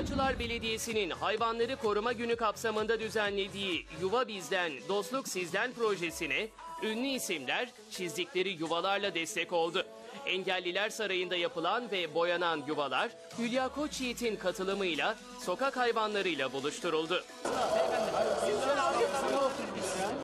Bağcılar Belediyesi'nin Hayvanları Koruma Günü kapsamında düzenlediği Yuva Bizden, Dostluk Sizden projesine ünlü isimler çizdikleri yuvalarla destek oldu. Engelliler Sarayı'nda yapılan ve boyanan yuvalar Hülya Koçyiğit'in katılımıyla sokak hayvanlarıyla buluşturuldu.